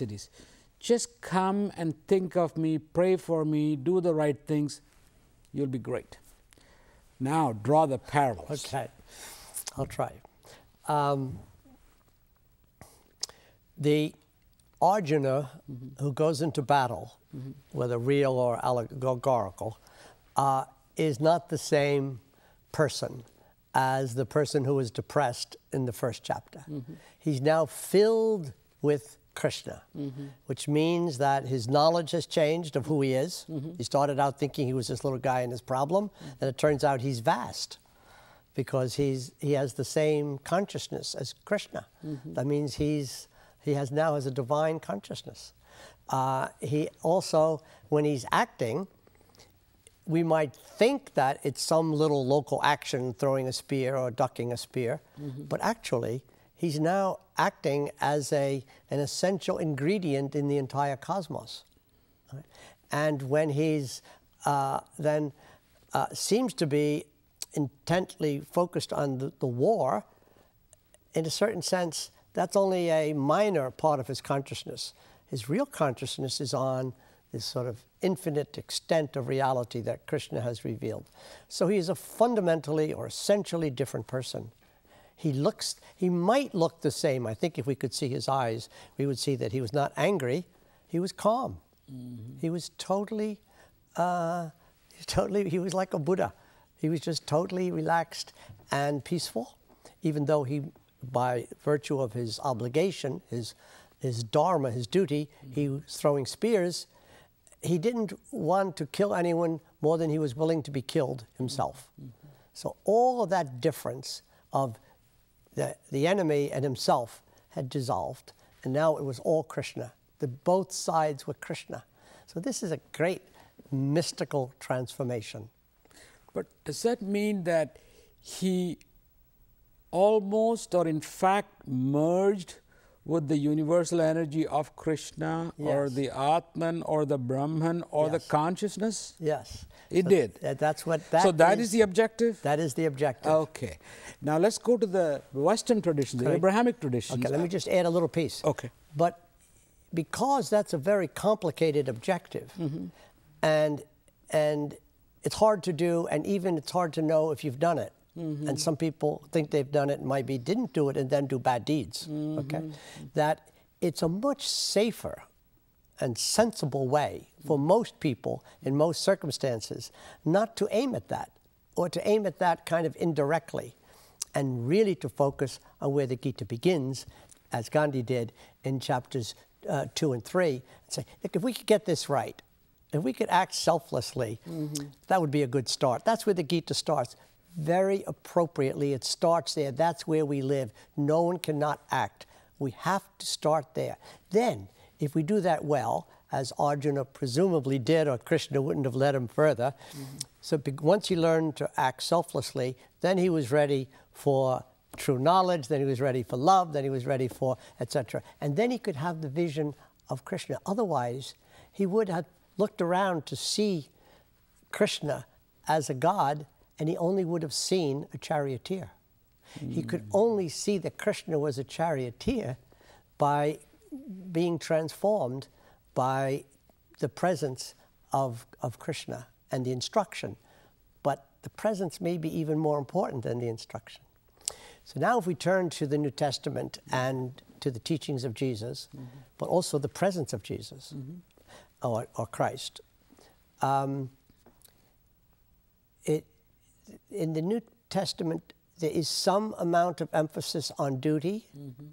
complexities. Just come and think of me, pray for me, do the right things, you'll be great. Now, draw the parallels. Okay, I'll try. Um, the Arjuna mm-hmm. who goes into battle, mm-hmm. whether real or allegorical, uh, is not the same person as the person who was depressed in the first chapter. Mm-hmm. He's now filled with Krishna, mm-hmm. which means that his knowledge has changed of who he is. Mm-hmm. He started out thinking he was this little guy and his problem, and it turns out he's vast because he's, he has the same consciousness as Krishna. Mm-hmm. That means he's, he has now has a divine consciousness. Uh, he also, when he's acting, we might think that it's some little local action, throwing a spear or ducking a spear, mm-hmm. but actually, he's now acting as a, an essential ingredient in the entire cosmos. Right? And when he's uh, then uh, seems to be intently focused on the, the war, in a certain sense, that's only a minor part of his consciousness. His real consciousness is on this sort of infinite extent of reality that Krishna has revealed. So he is a fundamentally or essentially different person. He looks, he might look the same. I think if we could see his eyes, we would see that he was not angry, he was calm. Mm-hmm. He was totally, uh, totally, he was like a Buddha. He was just totally relaxed and peaceful, even though he, by virtue of his obligation, his, his dharma, his duty, he was throwing spears. He didn't want to kill anyone more than he was willing to be killed himself. Mm-hmm. So all of that difference of the, the enemy and himself had dissolved, and now it was all Krishna. The both sides were Krishna. So this is a great mystical transformation. But does that mean that he almost or in fact merged with the universal energy of Krishna yes. or the Atman or the Brahman or yes. the consciousness? Yes. It so did. Th that's what that So that is, is, the objective? That is the objective. Okay. Now let's go to the Western tradition, the Abrahamic tradition. Okay, let me just add a little piece. Okay. But because that's a very complicated objective mm -hmm. and and it's hard to do, and even it's hard to know if you've done it. Mm-hmm. And some people think they've done it and might be didn't do it and then do bad deeds. Mm-hmm. Okay, that it's a much safer and sensible way for most people in most circumstances not to aim at that or to aim at that kind of indirectly and really to focus on where the Gita begins, as Gandhi did in chapters uh, two and three, and say, look, if we could get this right, if we could act selflessly, mm-hmm. that would be a good start. That's where the Gita starts. Very appropriately, it starts there. That's where we live. No one cannot act. We have to start there. Then, if we do that well, as Arjuna presumably did, or Krishna wouldn't have led him further. Mm-hmm. So once he learned to act selflessly, then he was ready for true knowledge, then he was ready for love, then he was ready for etc. And then he could have the vision of Krishna. Otherwise, he would have looked around to see Krishna as a god, and he only would have seen a charioteer. Mm. He could only see that Krishna was a charioteer by being transformed by the presence of, of Krishna and the instruction. But the presence may be even more important than the instruction. So now, if we turn to the New Testament and to the teachings of Jesus, mm-hmm. but also the presence of Jesus, mm-hmm or, or Christ. Um, in the New Testament, there is some amount of emphasis on duty, mm-hmm.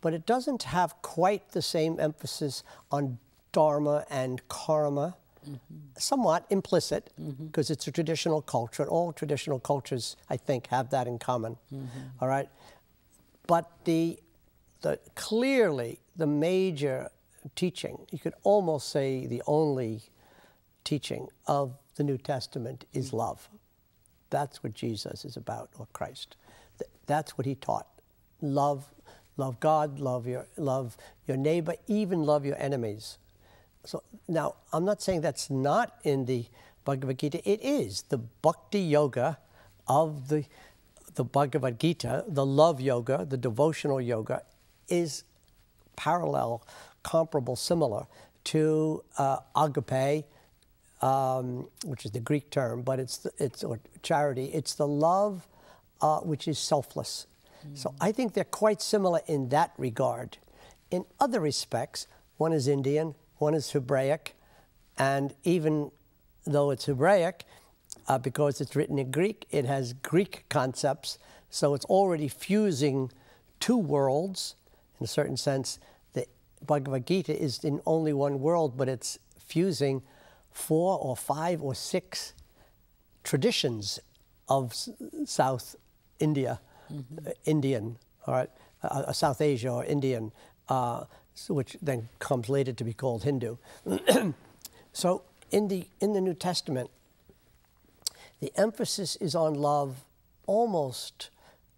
but it doesn't have quite the same emphasis on dharma and karma. Mm-hmm. Somewhat implicit, because mm-hmm. it's a traditional culture, and all traditional cultures, I think, have that in common. Mm-hmm. All right, but the the clearly the major teaching, you could almost say the only teaching of the New Testament is love. That's what Jesus is about, or Christ. That's what he taught. Love, love God, love your, love your neighbor, even love your enemies. So now, I'm not saying that's not in the Bhagavad Gita. It is the bhakti yoga of the, the Bhagavad Gita, the love yoga, the devotional yoga, is parallel comparable, similar to uh, agape, um, which is the Greek term, but it's the, it's or charity. It's the love uh, which is selfless. So I think they're quite similar in that regard. In other respects, one is Indian, one is Hebraic, and even though it's Hebraic, uh, because it's written in Greek, it has Greek concepts. So it's already fusing two worlds in a certain sense. The Bhagavad Gita is in only one world, but it's fusing four or five or six traditions of South India, uh, Indian, all right, uh, uh, South Asia or Indian, uh, which then comes later to be called Hindu. so in the in the New Testament, the emphasis is on love almost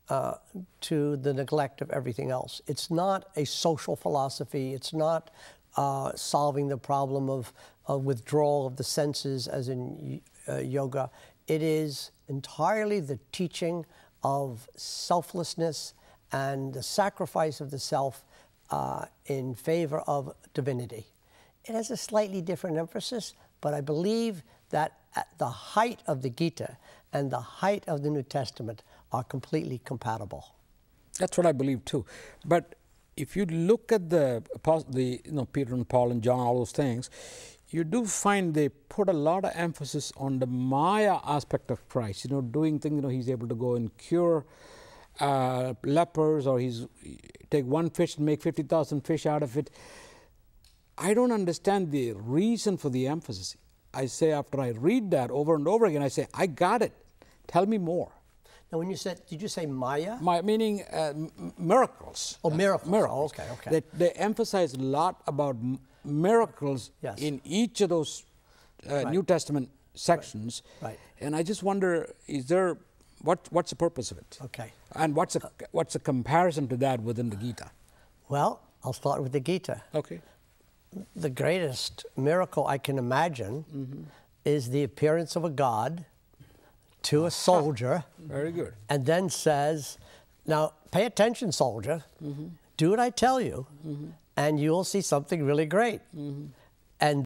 uh, to the neglect of everything else. It's not a social philosophy. It's not uh, solving the problem of, of withdrawal of the senses, as in uh, yoga. It is entirely the teaching of selflessness and the sacrifice of the self uh, in favor of divinity. It has a slightly different emphasis, but I believe that at the height of the Gita and the height of the New Testament are completely compatible. That's what I believe too. But if you look at the the you know Peter and Paul and John, all those things, you do find they put a lot of emphasis on the Maya aspect of Christ. You know, doing things. You know, he's able to go and cure uh, lepers, or he's take one fish and make fifty thousand fish out of it. I don't understand the reason for the emphasis. I say after I read that over and over again, I say, I got it. Tell me more. Now, when you said, did you say Maya? My meaning uh, miracles. Oh, miracles. miracles. Oh, okay, okay. They, they emphasize a lot about miracles yes. in each of those uh, right. New Testament sections. Right. right. And I just wonder, is there what what's the purpose of it? Okay. And what's a what's a comparison to that within the Gita? Well, I'll start with the Gita. Okay. The greatest miracle I can imagine mm-hmm. is the appearance of a god to a soldier. Very good. And then says, Now pay attention, soldier. Mm-hmm. Do what I tell you, mm-hmm. and you'll see something really great. And